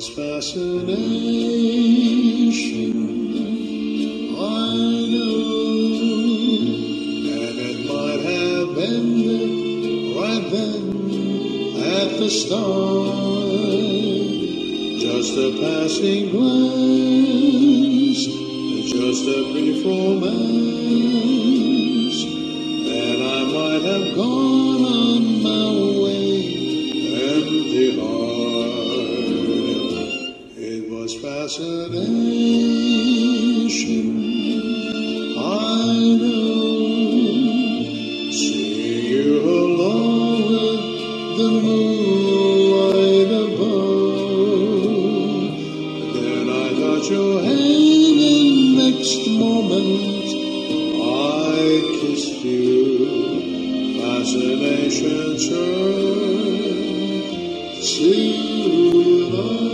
fascination. I it might have ended right then at the start. Just a passing glance, just a brief romance, fascination. I know, see you alone with the moonlight above. Then I got your hand, and next moment I kissed you. Fascination turned to love.